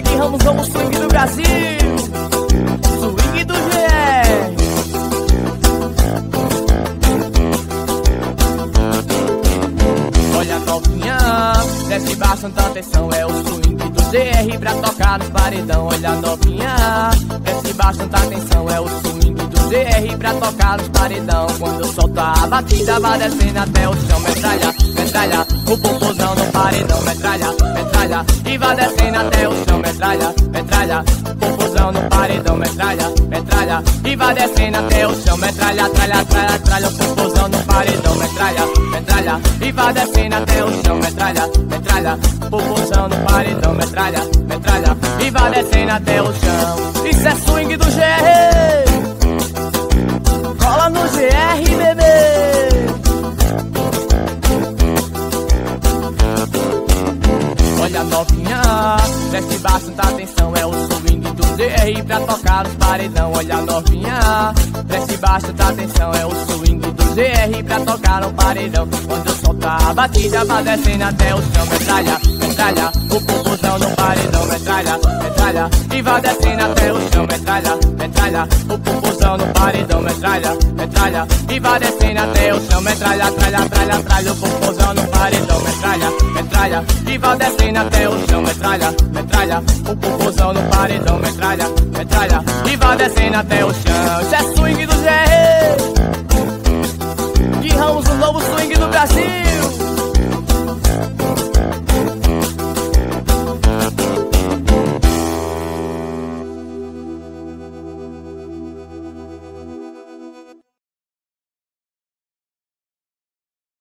Greg Ramos, vamos swing do Brasil. Swing do GR. Olha novinha, desce bastante atenção, é o swing do GR pra tocar no paredão. Olha novinha, desce bastante atenção, é o swing GR pra tocar nos paredão. Quando solta a batida, vai descendo até o chão, metralha, metralha, o popozão no paredão, metralha, metralha, e vai descendo até o chão, metralha, metralha, popozão no paredão, metralha, metralha, e vai descendo até o chão, metralha, tralha, tralha, tralha, o popozão no paredão, metralha, metralha, e vai descendo até o chão, metralha, metralha, popozão no paredão, metralha, metralha, e vai descendo até o chão. Isso é swing do GR. Olha novinha, preste bastante atenção, é o swing do GR pra tocar os paredão. Olha novinha, preste bastante atenção, é o swing do GR pra tocar no paredão. Quando soltar a batida, vai descendo até o chão, metralha, metralha, o popozão no paredão, metralha, metralha, e vai descendo até o chão, metralha, metralha, o popozão no paredão, metralha, metralha, e vai descendo até o chão, metralha, tralha, tralha, tralha, o popozão no paredão, metralha, metralha, e vai descendo até o chão, metralha, metralha, o popozão no paredão, metralha, metralha, e vai descendo até o chão. Isso é swing do